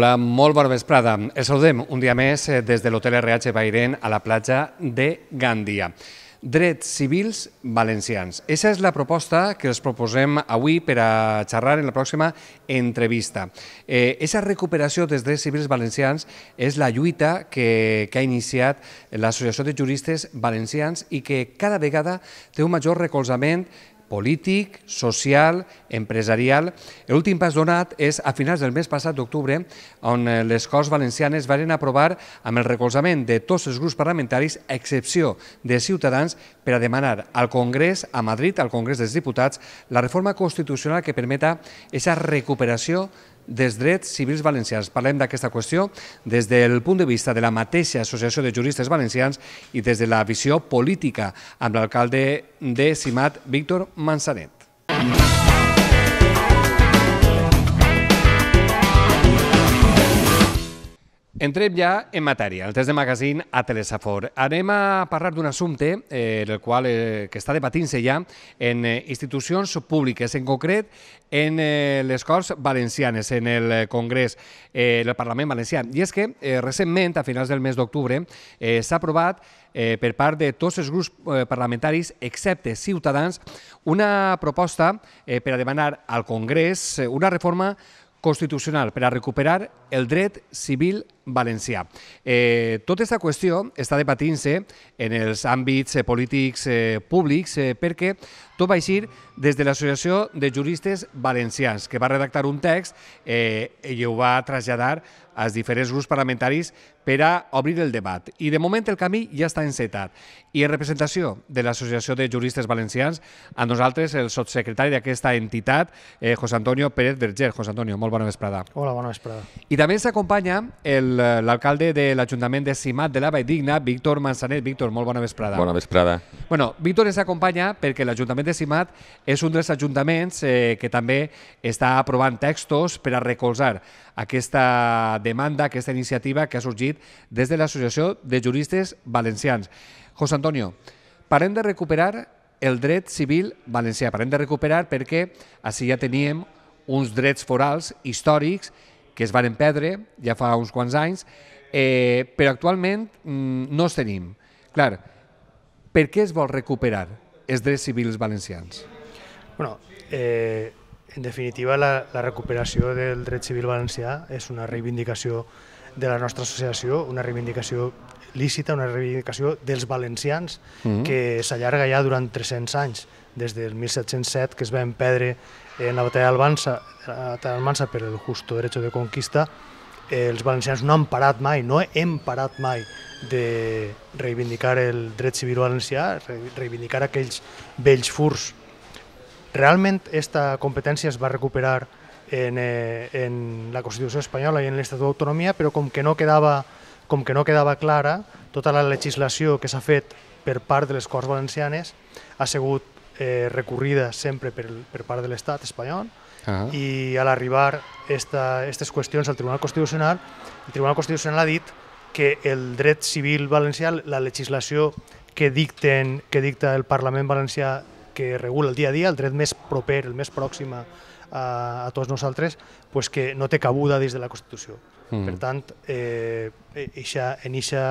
Hola, molt bona vesprada. El saludem un dia més eh, des de l'Hotel RH Bairén a la platja de Gandia. Drets civils valencians. Aquesta és la proposta que els proposem avui per a xerrar en la pròxima entrevista. Eh, esa recuperació dels drets civils valencians és la lluita que, que ha iniciat l'Associació de Juristes Valencians i que cada vegada té un major recolzament polític, social, empresarial. L'últim pas donat és a finals del mes passat d'octubre, on eh, les Corts Valencianes varen aprovar amb el recolzament de tots els grups parlamentaris, a excepció de Ciutadans, per a demanar al Congrés, a Madrid, al Congrés dels Diputats, la reforma constitucional que permeta aquesta recuperació dels drets civils valencians. Parlem d'aquesta qüestió des del punt de vista de la mateixa Associació de Juristes Valencians i des de la visió política amb l'alcalde de Simat, Víctor Manzanet. Entrem ja en matèria, el test de magazine a Telesafor. Anem a parlar d'un assumpte eh, el qual, eh, que està debatint-se ja en eh, institucions públiques, en concret en eh, les Corts Valencianes, en el Congrés, eh, el Parlament Valencià. I és que eh, recentment, a finals del mes d'octubre, eh, s'ha aprovat eh, per part de tots els grups eh, parlamentaris, excepte Ciutadans, una proposta eh, per a demanar al Congrés eh, una reforma constitucional per a recuperar el dret civil valencià. Eh, tota aquesta qüestió està debatint-se en els àmbits eh, polítics eh, públics eh, perquè tot va eixir des de l'Associació de Juristes Valencians, que va redactar un text eh, i ho va traslladar als diferents grups parlamentaris per a obrir el debat. I de moment el camí ja està encetat. I en representació de l'Associació de Juristes Valencians, a nosaltres el sotsecretari d'aquesta entitat, eh, José Antonio Pérez Berger. José Antonio, molt bona vesprada. Hola, bona vesprada. I també ens acompanya l'alcalde de l'Ajuntament de Simat de la Valldigna, Víctor Manzanet. Víctor, molt bona vesprada. Bona vesprada. Bueno, Víctor ens acompanya perquè l'Ajuntament de Simat és un dels ajuntaments eh, que també està aprovant textos per a recolzar aquesta demanda, aquesta iniciativa que ha sorgit des de l'Associació de Juristes Valencians. José Antonio, parem de recuperar el dret civil valencià. Parem de recuperar perquè així ja teníem uns drets forals històrics que es van perdre ja fa uns quants anys, eh, però actualment mm, no els tenim. Clar, per què es vol recuperar els drets civils valencians? Bueno, eh, en definitiva, la, la recuperació del dret civil valencià és una reivindicació de la nostra associació, una reivindicació lícita, una reivindicació dels valencians mm -hmm. que s'allarga ja durant 300 anys, des del 1707 que es va empedre en la batalla d'Almansa Almansa per el justo derecho de conquista, eh, els valencians no han parat mai, no hem parat mai de reivindicar el dret civil valencià, reivindicar aquells vells furs. Realment aquesta competència es va recuperar en, eh, en la Constitució espanyola i en l'Estatut d'Autonomia, però com que no quedava com que no quedava clara, tota la legislació que s'ha fet per part de les Corts Valencianes ha sigut eh, recorrida sempre per, per part de l'Estat espanyol uh -huh. i a l'arribar aquestes qüestions al Tribunal Constitucional, el Tribunal Constitucional ha dit que el dret civil valencià, la legislació que, dicten, que dicta el Parlament valencià que regula el dia a dia, el dret més proper, el més pròxim a, a tots nosaltres, pues que no té cabuda dins de la Constitució. Mm. Per tant, eh, eixa, en eixa,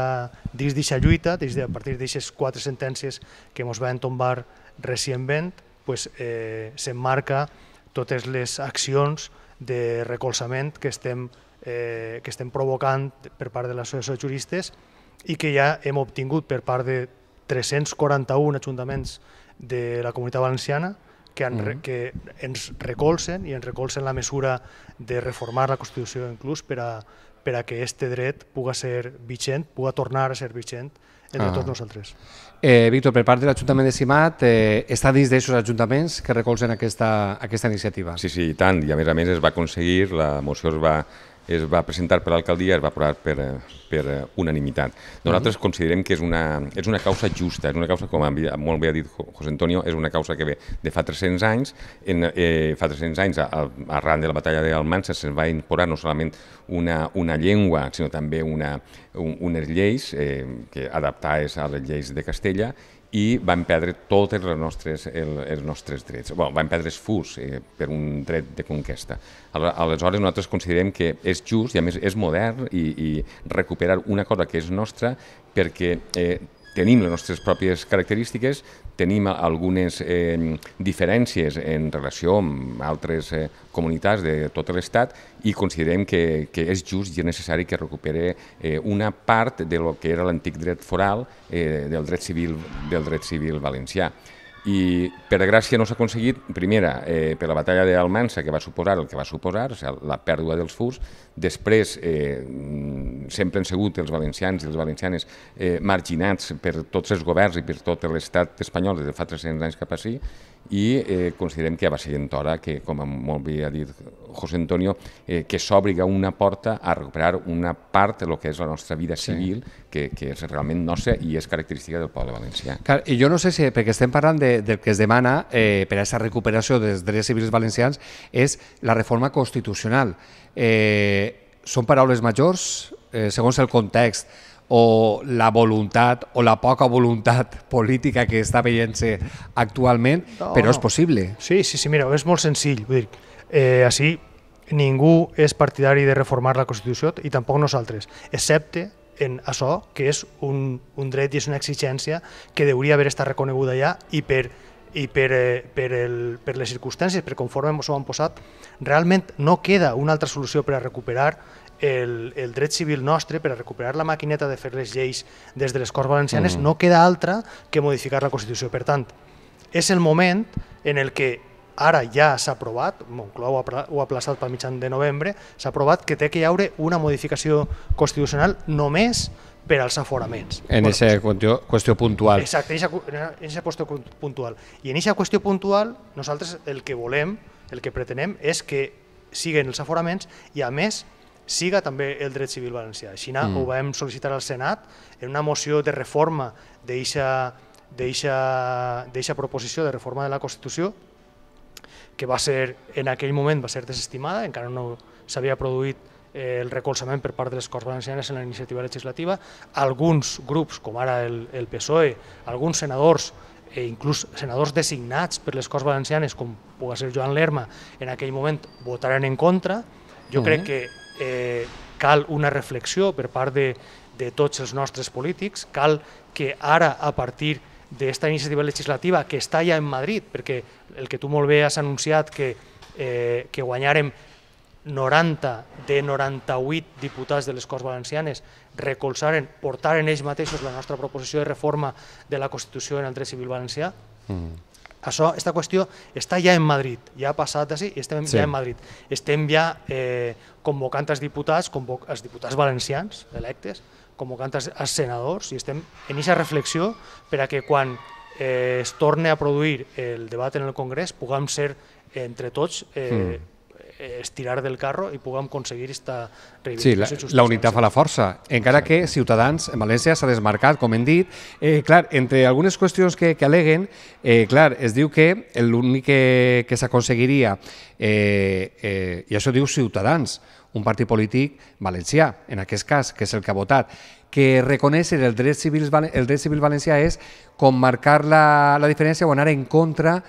dins d'aquesta lluita, dins de, a partir d'aquestes quatre sentències que ens van tombar recentment, pues, eh, s'emmarca totes les accions de recolzament que estem, eh, que estem provocant per part de l'Associació de Juristes i que ja hem obtingut per part de 341 ajuntaments de la comunitat valenciana que, han, mm -hmm. que ens recolzen i ens recolzen la mesura de reformar la Constitució inclús per a, per a que este dret puga ser vigent, puga tornar a ser vigent entre ah. tots nosaltres. Eh, Víctor, per part de l'Ajuntament de Simat, eh, està dins d'aquests ajuntaments que recolzen aquesta, aquesta iniciativa? Sí, sí, i tant, i a més a més es va aconseguir, la moció es va es va presentar per l'alcaldia i es va aprovar per, per unanimitat. Nosaltres uh -huh. considerem que és una, és una causa justa, és una causa, com molt bé ha dit José Antonio, és una causa que ve de fa 300 anys. En, eh, fa 300 anys, arran de la batalla d'Almansa, se'n va imposar no solament una, una llengua, sinó també una, un, unes lleis eh, que adaptades a les lleis de Castella i van perdre tots els nostres, el, els nostres drets. Bueno, van perdre els fus eh, per un dret de conquesta. Aleshores, nosaltres considerem que és just i, a més, és modern i, i recuperar una cosa que és nostra perquè eh, tenim les nostres pròpies característiques, tenim algunes eh, diferències en relació amb altres eh, comunitats de tot l'Estat i considerem que, que és just i necessari que recupere eh, una part de lo que era l'antic dret foral eh, del, dret civil, del dret civil valencià. I per gràcia no s'ha aconseguit, primera, eh, per la batalla d'Almansa, que va suposar el que va suposar, o sigui, la pèrdua dels furs, després eh, sempre han sigut els valencians i les valencianes eh, marginats per tots els governs i per tot l'estat espanyol des de fa 300 anys cap així, i eh, considerem que ja va ser hora que, com molt bé ha dit José Antonio, eh, que s'obriga una porta a recuperar una part del que és la nostra vida civil, sí. que, que és realment nostra i és característica del poble valencià. Clar, I jo no sé si, perquè estem parlant de, del que es demana eh, per a aquesta recuperació dels drets civils valencians, és la reforma constitucional. Eh, són paraules majors, eh, segons el context, o la voluntat o la poca voluntat política que està veient-se actualment, no, però és possible. Sí, sí, sí, mira, és molt senzill. Vull dir, eh, així ningú és partidari de reformar la Constitució i tampoc nosaltres, excepte en això, que és un, un dret i és una exigència que hauria haver estat reconeguda ja i per i per, eh, per, el, per les circumstàncies, per conforme ens ho han posat, realment no queda una altra solució per a recuperar el, el dret civil nostre per a recuperar la maquineta de fer les lleis des de les Corts Valencianes mm. no queda altra que modificar la Constitució. Per tant, és el moment en el que ara ja s'ha aprovat, Moncloa ho ha plaçat pel mitjan de novembre, s'ha aprovat que té que hi haure una modificació constitucional només per als aforaments. En aquesta bueno, qüestió, qüestió puntual. Exacte, en aquesta qüestió puntual. I en aquesta qüestió puntual, nosaltres el que volem, el que pretenem, és que siguen els aforaments i a més siga també el dret civil valencià. Així mm. ho vam sol·licitar al Senat en una moció de reforma d'eixa proposició de reforma de la Constitució que va ser, en aquell moment va ser desestimada, encara no s'havia produït eh, el recolzament per part de les Corts Valencianes en la iniciativa legislativa. Alguns grups, com ara el, el PSOE, alguns senadors, e inclús senadors designats per les Corts Valencianes, com pugui ser Joan Lerma, en aquell moment votaren en contra. Jo uh -huh. crec que eh, cal una reflexió per part de, de tots els nostres polítics, cal que ara, a partir d'esta iniciativa legislativa que està ja en Madrid, perquè el que tu molt bé has anunciat que, eh, que guanyarem 90 de 98 diputats de les Corts Valencianes recolzaren, portaren ells mateixos la nostra proposició de reforma de la Constitució en el dret civil valencià, mm això, aquesta qüestió està ja en Madrid, ja ha passat i estem sí. ja en Madrid. Estem ja eh, convocant els diputats, convoc els diputats valencians electes, convocant els, els senadors i estem en aquesta reflexió per a que quan eh, es torni a produir el debat en el Congrés puguem ser entre tots eh, mm Eh, estirar del carro i puguem aconseguir aquesta reivindicació sí, la, la unitat fa la força, encara que Ciutadans en València s'ha desmarcat, com hem dit. Eh, clar, entre algunes qüestions que, que aleguen, eh, clar, es diu que l'únic que, que s'aconseguiria, eh, eh, i això diu Ciutadans, un partit polític valencià, en aquest cas, que és el que ha votat, que reconèixer el dret civil, el dret civil valencià és com marcar la, la diferència o anar en contra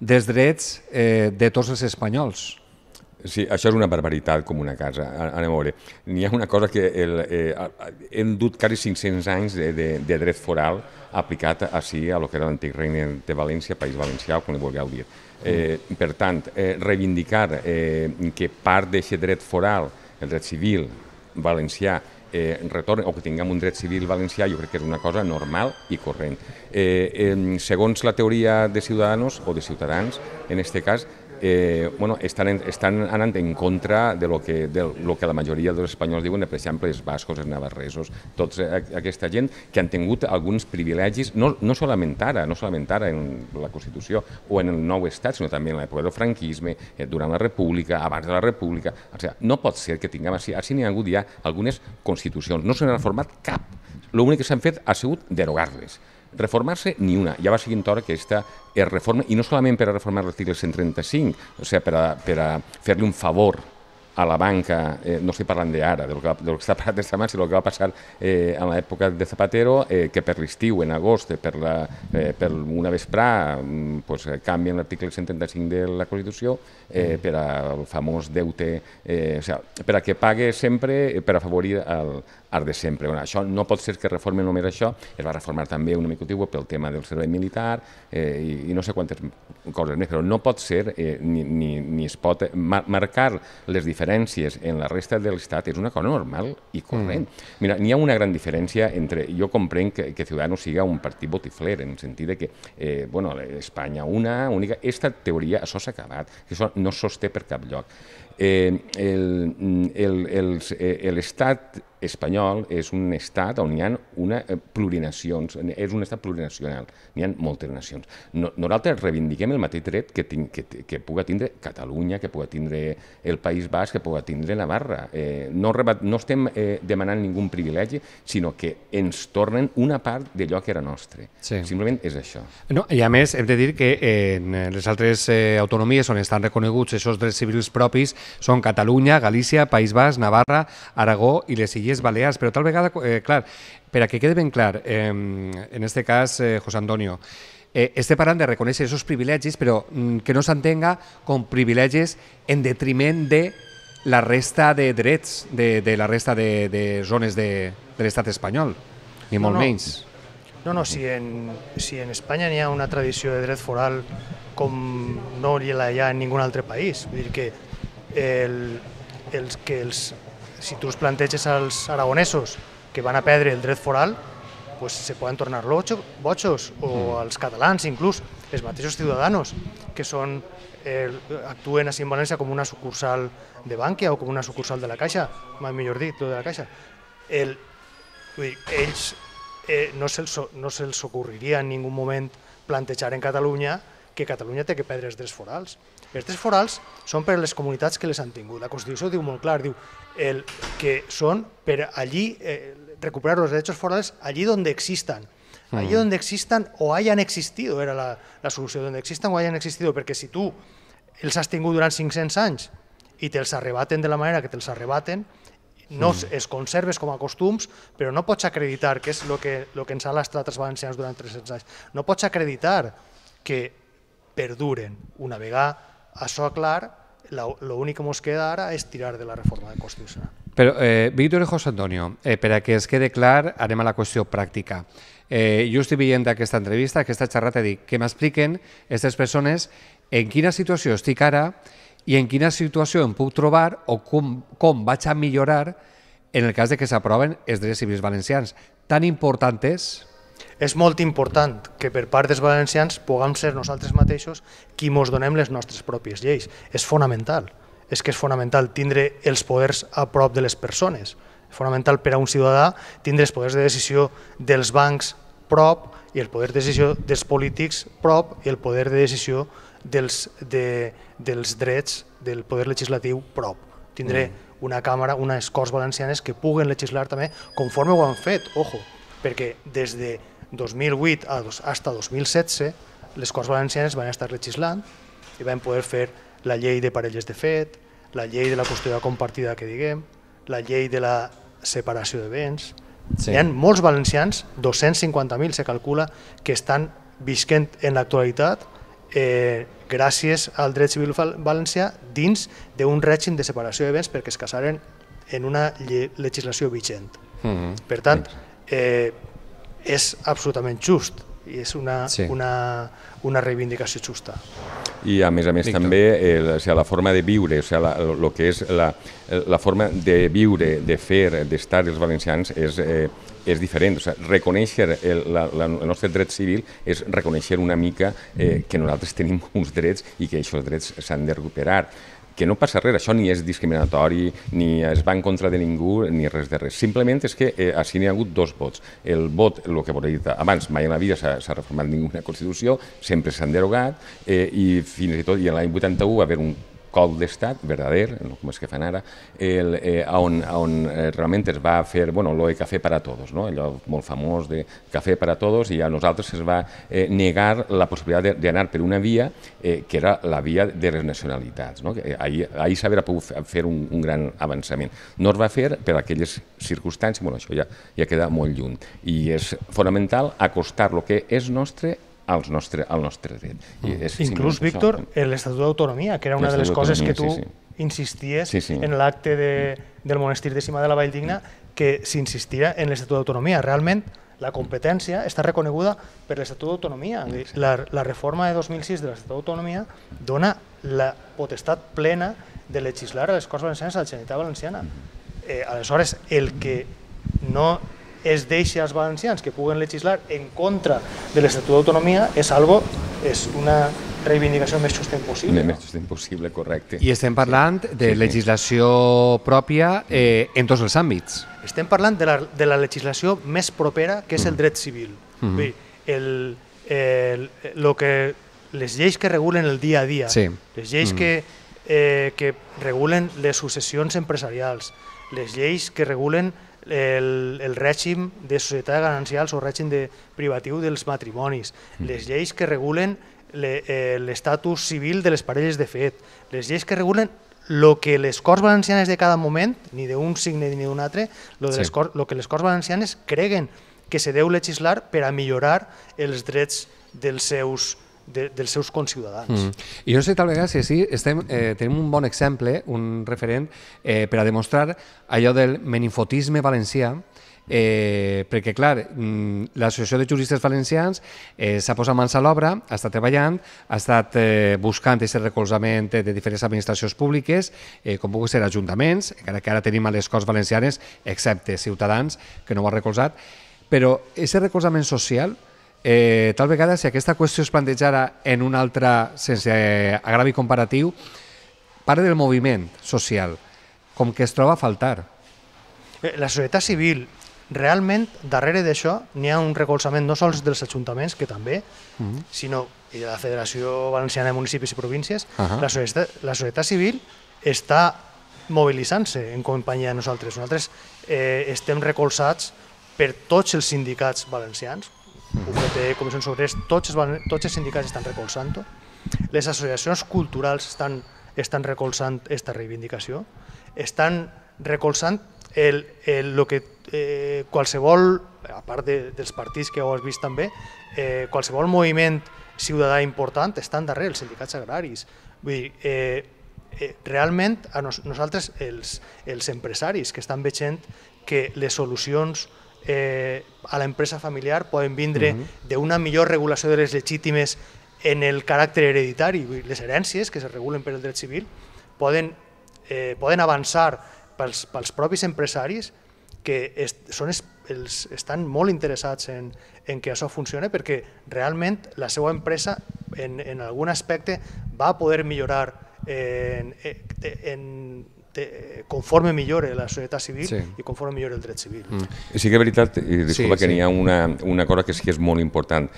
dels drets eh, de tots els espanyols. Sí, això és una barbaritat com una casa. Anem a veure. N'hi ha una cosa que el, eh, hem dut quasi 500 anys de, de, de dret foral aplicat així a lo que era l'antic regne de València, País Valencià, com li vulgueu dir. Eh, per tant, eh, reivindicar eh, que part d'aquest dret foral, el dret civil valencià, eh, retorn, o que tinguem un dret civil valencià, jo crec que és una cosa normal i corrent. Eh, eh, segons la teoria de Ciutadans, o de Ciutadans, en aquest cas, eh, bueno, estan, estan anant en contra de lo que, de lo que la majoria dels espanyols diuen, per exemple, els bascos, els navarresos, tota aquesta gent que han tingut alguns privilegis, no, no solament ara, no solament ara en la Constitució o en el nou estat, sinó també en l'època del franquisme, eh, durant la República, abans de la República. O sigui, no pot ser que tinguem així, així n'hi ha hagut ja algunes constitucions, no n'ha reformat cap. L'únic que s'han fet ha sigut derogar-les reformar-se ni una. Ja va seguint hora que aquesta es reforma, i no solament per a reformar l'article 135, o sigui, per a, per a fer-li un favor a la banca, eh, no estic parlant d'ara, del, que, del que està passant esta sinó del que va passar eh, en l'època de Zapatero, eh, que per l'estiu, en agost, per, la, eh, per una vesprà, mm, pues, canvien l'article 135 de la Constitució eh, per al famós deute, eh, o sigui, per a que pague sempre per afavorir el, el de sempre. Bueno, això no pot ser que reformi només això, es va reformar també una mica pel tema del servei militar eh, i, i no sé quantes coses més, però no pot ser eh, ni, ni, ni es pot mar marcar les diferències en la resta de l'Estat és una cosa normal i corrent. Mm. Mira, n'hi ha una gran diferència entre... Jo comprenc que, que Ciudadanos siga un partit botifler, en el sentit de que, eh, bueno, Espanya una, única... Esta teoria, això s'ha acabat, que això no sosté per cap lloc. Eh, L'estat espanyol és un estat on hi ha una eh, plurinacions, és un estat plurinacional, n'hi ha moltes nacions. No, nosaltres reivindiquem el mateix dret que, tinc, que, que puga tindre Catalunya, que puga tindre el País Basc, que puga tindre Navarra. Eh, no, rebat, no estem eh, demanant ningú privilegi, sinó que ens tornen una part d'allò que era nostre. Sí. Simplement és això. No, I a més, hem de dir que en les altres eh, autonomies on estan reconeguts aquests drets civils propis són Catalunya, Galícia, País Basc, Navarra, Aragó i les Illes Balears, però tal vegada, eh, clar, per a que quede ben clar, eh, en este cas, eh, José Antonio, eh, estem parlant de reconèixer aquests privilegis, però mm, que no s'entenga com privilegis en detriment de la resta de drets de, de la resta de, de zones de, de l'estat espanyol, ni molt no, no. menys. No, no, si en, si en Espanya n'hi ha una tradició de dret foral com no hi ha en ningú altre país, vull dir que el, els, que els, si tu els planteges als aragonesos que van a perdre el dret foral, pues se poden tornar bochos, o als catalans inclús, els mateixos ciutadans, que són, eh, actuen en València com una sucursal de Bànquia o com una sucursal de la Caixa, mai millor dit, de la Caixa. El, dir, ells eh, no se'ls no se ocorriria en ningú moment plantejar en Catalunya que Catalunya té que perdre els drets forals. Els drets forals són per a les comunitats que les han tingut. La Constitució diu molt clar, diu el, que són per allí eh, recuperar els drets forals allí on existan. Allí mm. on existan o hayan existido, era la, la solució, on existan o hayan existido, perquè si tu els has tingut durant 500 anys i te'ls arrebaten de la manera que te'ls arrebaten, no mm. es conserves com a costums, però no pots acreditar, que és el que, lo que ens ha lastrat els valencians durant 300 anys, no pots acreditar que perduren. Una vegada això clar, l'únic que ens queda ara és tirar de la reforma constitucional. Però, eh, Víctor i José Antonio, eh, per a que es quede clar, anem a la qüestió pràctica. Eh, jo estic veient aquesta entrevista, aquesta xerrata, dic que m'expliquen aquestes persones en quina situació estic ara i en quina situació em puc trobar o com, com vaig a millorar en el cas de que s'aproven els drets civils valencians. Tan important és molt important que per part dels valencians puguem ser nosaltres mateixos qui mos donem les nostres pròpies lleis. És fonamental. És que és fonamental tindre els poders a prop de les persones. És fonamental per a un ciutadà tindre els poders de decisió dels bancs prop i el poder de decisió dels polítics prop i el poder de decisió dels, de, dels drets del poder legislatiu prop. Tindré mm. una càmera, unes Corts Valencianes que puguen legislar també conforme ho han fet, ojo, perquè des de 2008 a dos, hasta 2016 les Corts Valencianes van estar legislant i van poder fer la llei de parelles de fet, la llei de la custòdia compartida que diguem, la llei de la separació de béns. Sí. Hi ha molts valencians, 250.000 se calcula, que estan visquent en l'actualitat eh, gràcies al dret civil valencià dins d'un règim de separació de béns perquè es casaren en una legislació vigent. Mm -hmm. Per tant, eh, és absolutament just i és una, sí. una, una reivindicació justa. I a més a més Víctor. també el, o sigui, la forma de viure, o sigui, la, el que és la, la forma de viure, de fer, d'estar els valencians és, eh, és diferent. O sigui, reconèixer el, la, la, el nostre dret civil és reconèixer una mica eh, que nosaltres tenim uns drets i que aquests drets s'han de recuperar que no passa res, això ni és discriminatori, ni es va en contra de ningú, ni res de res. Simplement és que eh, així n'hi ha hagut dos vots. El vot, el que volia dir abans, mai en la vida s'ha reformat ninguna Constitució, sempre s'han derogat, eh, i fins i tot i l'any 81 va haver un col d'estat verdader, no com és que fan ara, el, eh, on, on eh, realment es va fer, bueno, lo de cafè per a tots, no? allò molt famós de cafè per a tots, i a nosaltres es va eh, negar la possibilitat d'anar per una via eh, que era la via de les nacionalitats. No? Que ahir, ahir s'havia pogut fer un, un gran avançament. No es va fer per aquelles circumstàncies, bueno, això ja, ja queda molt lluny, i és fonamental acostar el que és nostre als nostre, al nostre dret. I és Inclús, Víctor, l'Estatut d'Autonomia, que era una de les coses que tu sí, sí. insisties sí, sí. en l'acte de, del monestir de Cima de la Valldigna, que s'insistia en l'Estatut d'Autonomia. Realment, la competència està reconeguda per l'Estatut d'Autonomia. La, la reforma de 2006 de l'Estatut d'Autonomia dona la potestat plena de legislar a les Corts Valencianes a la Generalitat Valenciana. Eh, aleshores, el que no es deixa als valencians que puguen legislar en contra de l'Estatut d'Autonomia és algo, és una reivindicació més justa impossible. Més justa impossible, correcte. I estem parlant de legislació pròpia eh, en tots els àmbits. Estem parlant de la, de la legislació més propera, que és el mm. dret civil. Mm -hmm. Dir, el, el, el, que, les lleis que regulen el dia a dia, sí. les lleis mm. que, eh, que regulen les successions empresarials, les lleis que regulen el, el règim de societat ganancials o règim de privatiu dels matrimonis, mm. les lleis que regulen eh, l'estatus civil de les parelles de fet, les lleis que regulen el que les Corts Valencianes de cada moment, ni d'un signe ni d'un altre, lo, de sí. les lo que les Corts Valencianes creguen que se deu legislar per a millorar els drets dels seus de, dels seus conciutadans. Mm. I no sé, tal vegada, si sí, estem, eh, tenim un bon exemple, un referent, eh, per a demostrar allò del meninfotisme valencià, eh, perquè, clar, mm, l'Associació de Juristes Valencians eh, s'ha posat mans a l'obra, ha estat treballant, ha estat eh, buscant aquest recolzament de diferents administracions públiques, eh, com pugui ser ajuntaments, encara que ara tenim a les Corts Valencianes, excepte Ciutadans, que no ho ha recolzat, però aquest recolzament social, Eh, tal vegada, si aquesta qüestió es plantejara en un altre, sense agravi comparatiu, part del moviment social, com que es troba a faltar. Eh, la societat civil, realment, darrere d'això, n'hi ha un recolzament no sols dels ajuntaments, que també, uh mhm. -huh. sinó i de la Federació Valenciana de Municipis i Províncies, uh -huh. la, societat, la societat civil està mobilitzant-se en companyia de nosaltres. Nosaltres eh, estem recolzats per tots els sindicats valencians, UGT, Comissions Obreres, tots els, tots els sindicats estan recolzant-ho. Les associacions culturals estan, estan recolzant aquesta reivindicació, estan recolzant el, el, el que eh, qualsevol, a part de, dels partits que ho vist també, eh, qualsevol moviment ciutadà important estan darrere els sindicats agraris. Vull dir, eh, eh, realment a nos, nosaltres, els, els empresaris que estan veient que les solucions eh, a l'empresa familiar poden vindre uh -huh. d'una millor regulació de les legítimes en el caràcter hereditari. Les herències, que se regulen per el dret civil, poden, eh, poden avançar pels, pels propis empresaris que est, són es, els, estan molt interessats en, en que això funcione perquè realment la seva empresa en, en algun aspecte va poder millorar en, en, en te, conforme millore la societat civil sí. i conforme millore el dret civil. Mm. Sí que és veritat, i disculpa sí, que sí. n'hi ha una, una cosa que sí que és molt important,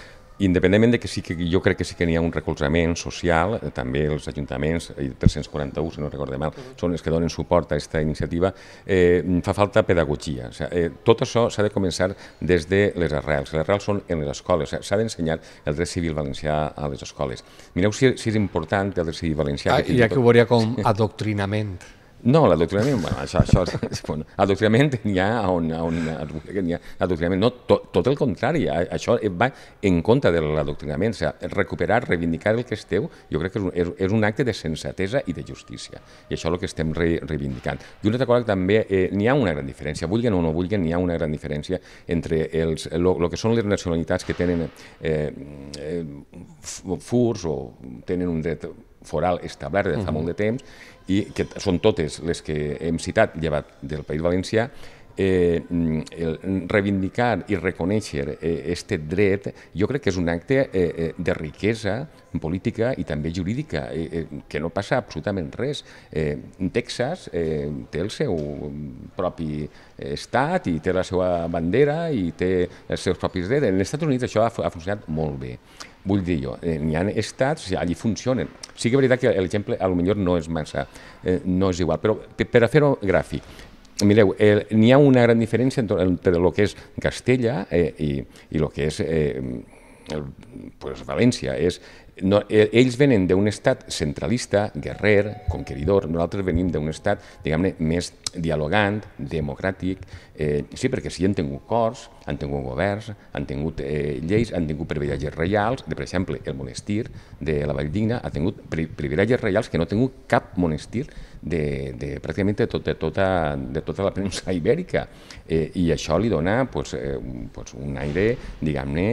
independentment de que sí que jo crec que sí que n'hi ha un recolzament social, eh, també els ajuntaments, 341, si no recorde mal, són els que donen suport a aquesta iniciativa, eh, fa falta pedagogia. O sigui, eh, tot això s'ha de començar des de les arrels. Les arrels són en les escoles, s'ha d'ensenyar el dret civil valencià a les escoles. Mireu si, si és important el dret civil valencià. Ah, que ja que ho veuria com adoctrinament. No, l'adoctrinament, bueno, això, això bueno, adoctrinament n'hi ha on, on ha adoctrinament, no, to, tot el contrari, això va en contra de l'adoctrinament, o sigui, recuperar, reivindicar el que és teu, jo crec que és un, és, és un acte de sensatesa i de justícia, i això és el que estem re, reivindicant. I una altra cosa que també, eh, n'hi ha una gran diferència, vulguin o no vulguin, n'hi ha una gran diferència entre els, lo, lo que són les nacionalitats que tenen eh, eh, furs o tenen un dret foral establert de fa uh -huh. molt de temps i que són totes les que hem citat, llevat del País Valencià, eh, el reivindicar i reconèixer eh, dret jo crec que és un acte eh, eh, de riquesa política i també jurídica, eh, eh, que no passa absolutament res. Eh, Texas eh, té el seu propi estat i té la seva bandera i té els seus propis drets. En els Estats Units això ha, ha funcionat molt bé. Vull dir jo, eh, n'hi ha estats, allí funcionen. Sí que és veritat que l'exemple a lo millor no és massa, eh, no és igual, però per, a fer-ho gràfic, mireu, eh, n'hi ha una gran diferència entre, entre el que és Castella eh, i, i el que és eh, el, pues, València. És, no, eh, ells venen d'un estat centralista, guerrer, conqueridor, nosaltres venim d'un estat, diguem-ne, més dialogant, democràtic, eh, sí, perquè sí, han tingut cors, han tingut governs, han tingut eh, lleis, han tingut privilegis reials, de, per exemple, el monestir de la Valldigna ha tingut pri privilegis reials que no ha tingut cap monestir de, de pràcticament de, tot, de, tota, de tota la península ibèrica eh, i això li dona pues, eh, pues, un aire, diguem-ne,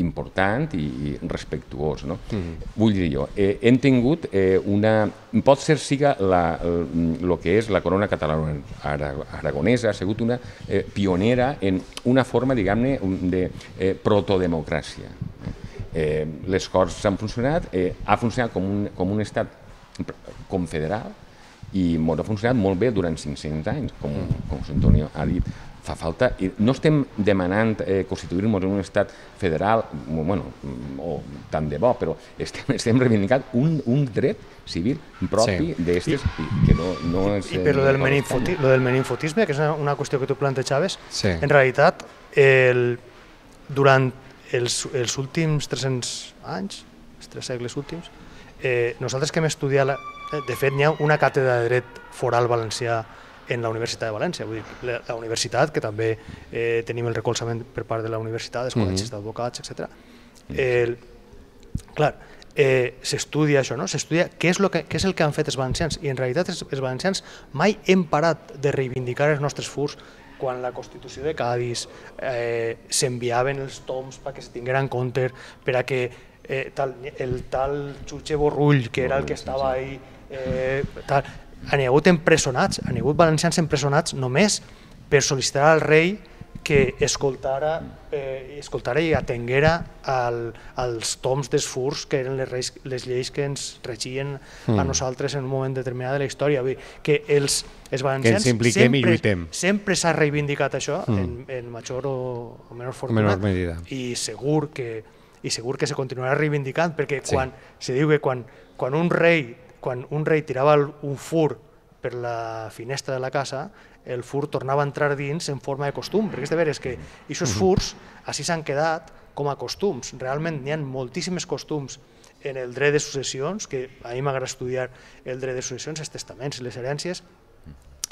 important i, i respectuós. No? Mm -hmm. Vull dir jo, eh, hem tingut eh, una... Pot ser siga la, el, el que és la corona catalana aragonesa, ha sigut una eh, pionera en una forma, diguem-ne, de eh, protodemocràcia. Eh, les Corts han funcionat, eh, ha funcionat com un, com un estat confederal, i ens ha funcionat molt bé durant 500 anys, com, com Antonio ha dit. Fa falta, i no estem demanant eh, constituir-nos en un estat federal, bueno, o tant de bo, però estem, estem reivindicant un, un dret civil propi sí. d'estes que no, no és... I, i per lo del, menifoti, lo del meninfotisme, que és una, una qüestió que tu plantejaves, sí. en realitat, el, durant els, els últims 300 anys, els tres segles últims, eh, nosaltres que hem estudiat la, Eh, de fet, n'hi ha una càtedra de dret foral valencià en la Universitat de València, vull dir, la, la universitat, que també eh, tenim el recolzament per part de la universitat, dels col·legis mm -hmm. d'advocats, etc. El, clar, eh, s'estudia això, no? s'estudia què, és lo que, què és el que han fet els valencians, i en realitat els, els valencians mai hem parat de reivindicar els nostres furs quan la Constitució de Cádiz eh, s'enviaven els toms perquè es tingueren en compte, per a que eh, tal, el tal Xuche Borrull, que era el que estava ahí eh, tal, han hagut empresonats, han hagut valencians empresonats només per sol·licitar al rei que escoltara, eh, escoltara i atenguera al, als toms dels furs que eren les, reis, les lleis que ens regien mm. a nosaltres en un moment determinat de la història. Vull dir, que els, els valencians sempre, sempre s'ha reivindicat això mm. en, en major o, o menor fortuna menor medida. i segur que i segur que se continuarà reivindicant perquè quan sí. se diu que quan, quan un rei quan un rei tirava un fur per la finestra de la casa, el fur tornava a entrar dins en forma de costum, perquè és de veres que aquests furs així s'han quedat com a costums. Realment n'hi ha moltíssimes costums en el dret de successions, que a mi m'agrada estudiar el dret de successions, els testaments les herències,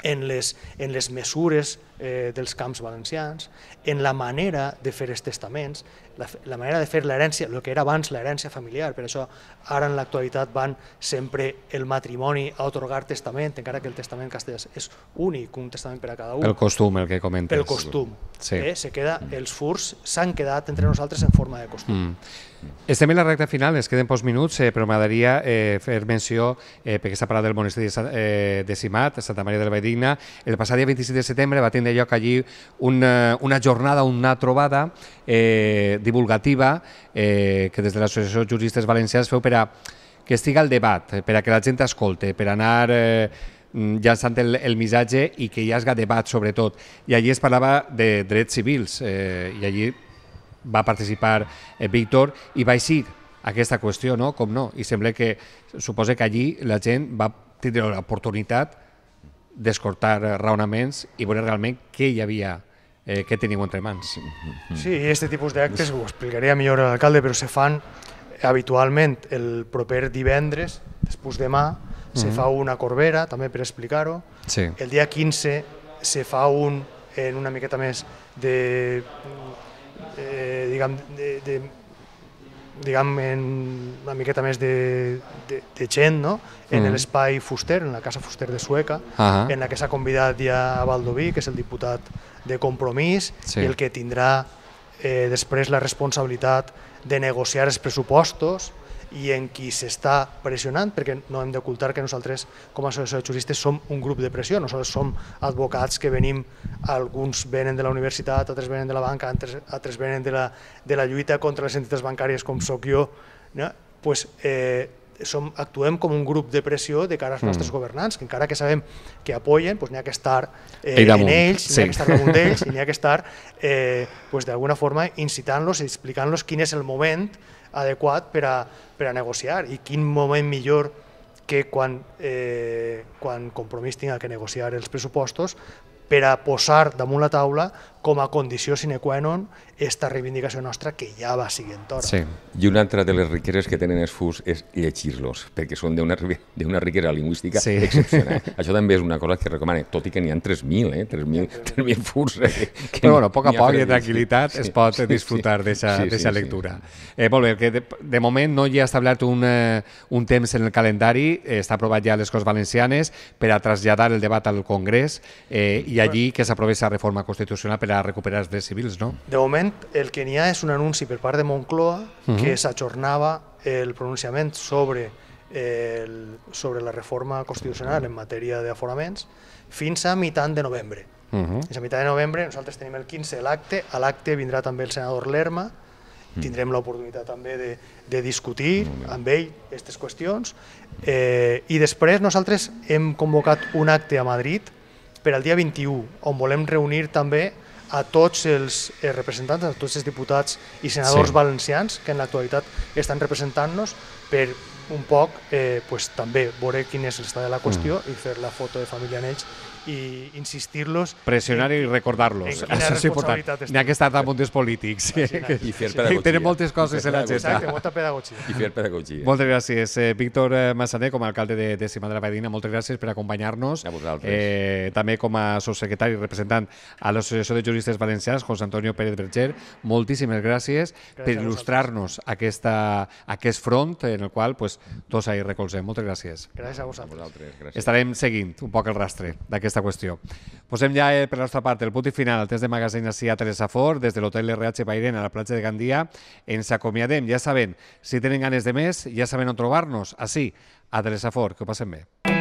en les, en les mesures eh, dels camps valencians, en la manera de fer els testaments, la, la manera de fer l'herència, el que era abans l'herència familiar, per això ara en l'actualitat van sempre el matrimoni a otorgar testament, encara que el testament castellà és únic, un testament per a cada un. El costum, el que comentes. Pel costum. Sí. Eh? Se queda, els furs s'han quedat entre nosaltres en forma de costum. Mm. Estem en la recta final, ens queden pocs minuts, eh, però m'agradaria eh, fer menció, eh, perquè s'ha parlat del monestir eh, de Simat, Santa Maria de la Valldigna, el passat dia 27 de setembre va tindre lloc allí una, una jornada, una trobada eh, divulgativa eh, que des de l'Associació de Juristes Valencians feu per a que estigui al debat, per a que la gent escolte, per anar eh, llançant el, el missatge i que hi hagi debat sobretot. I allí es parlava de drets civils eh, i allí va participar eh, Víctor i va eixir aquesta qüestió, no? com no? I sembla que suposa que allí la gent va tindre l'oportunitat d'escortar raonaments i veure realment què hi havia eh, què teniu entre mans. Sí, aquest tipus d'actes ho explicaria millor l'alcalde, però se fan habitualment el proper divendres, després demà, se mm -hmm. fa una corbera, també per explicar-ho. Sí. El dia 15 se fa un en una miqueta més de, eh, diguem, de, de, diguem, en una miqueta més de, de, de gent, no? en mm. l'espai Fuster, en la Casa Fuster de Sueca, uh -huh. en la que s'ha convidat ja a Baldoví, que és el diputat de Compromís, sí. i el que tindrà eh, després la responsabilitat de negociar els pressupostos i en qui s'està pressionant, perquè no hem d'ocultar que nosaltres, com a associació de juristes, som un grup de pressió. Nosaltres som advocats que venim, alguns venen de la universitat, altres venen de la banca, altres, altres venen de la, de la lluita contra les entitats bancàries, com sóc jo. No? Pues, eh, som, actuem com un grup de pressió de cara als nostres mm. governants, que encara que sabem que apoyen, doncs n'hi ha que estar eh, en ells, sí. n'hi ha que estar damunt d'ells, i n'hi ha que estar eh, pues, d'alguna forma incitant-los i explicant-los quin és el moment adequat per a, per a negociar i quin moment millor que quan, eh, quan Compromís tinga que negociar els pressupostos per a posar damunt la taula com a condició sine qua non esta reivindicació nostra que ja va siguent tora. Sí. I una altra de les riqueses que tenen els FUS és llegir-los, perquè són d'una riquesa lingüística sí. excepcional. Això també és una cosa que recomano, tot i que n'hi ha 3.000, eh? 3.000 FUS. Eh? Però bueno, a poc a poc i en tranquil·litat sí, es pot sí, disfrutar sí, d'aquesta sí, sí, lectura. Sí. Eh, molt bé, que de, de moment no hi ha establert un, uh, un temps en el calendari, eh, està aprovat ja a les Corts Valencianes per a traslladar el debat al Congrés eh, i allí que s'aprovés la reforma constitucional per a recuperar els drets civils, no? De moment, el que n'hi ha és un anunci per part de Moncloa uh -huh. que s'ajornava el pronunciament sobre, el, sobre la reforma constitucional en matèria d'aforaments fins a mitjan de novembre. Uh -huh. Fins a mitjan de novembre nosaltres tenim el 15 l'acte, a l'acte vindrà també el senador Lerma, mm. tindrem l'oportunitat també de, de discutir amb ell aquestes qüestions eh, i després nosaltres hem convocat un acte a Madrid per al dia 21 on volem reunir també a tots els eh, representants, a tots els diputats i senadors sí. valencians que en l'actualitat estan representant-nos per un poc eh, pues, també veure quin és l'estat de la qüestió mm. i fer la foto de família en ells i insistir-los... Pressionar i recordar-los. Això és important. N'hi ha que estar damunt dels polítics. I fer pedagogia. Tenen moltes coses en l'agenda. Exacte, molta pedagogia. I fer pedagogia. Moltes gràcies. Eh, Víctor eh, Massaner, com a alcalde de, de Cima de la Badina, moltes gràcies per acompanyar-nos. A vosaltres. Eh, també com a subsecretari representant a l'Associació de Juristes Valencians, José Antonio Pérez Berger, moltíssimes gràcies, gràcies per il·lustrar-nos aquest front en el qual pues, tots ahir recolzem. Moltes gràcies. Gràcies a vosaltres. A vosaltres gràcies. Estarem seguint un poc el rastre d'aquesta aquesta qüestió. Posem ja eh, per la nostra part el punt i final, el test de magazine així a Telesafor, des de l'hotel RH Bairen a la platja de Gandia. Ens acomiadem, ja saben, si tenen ganes de més, ja saben on trobar-nos, així, a Telesafor. Que ho passem bé.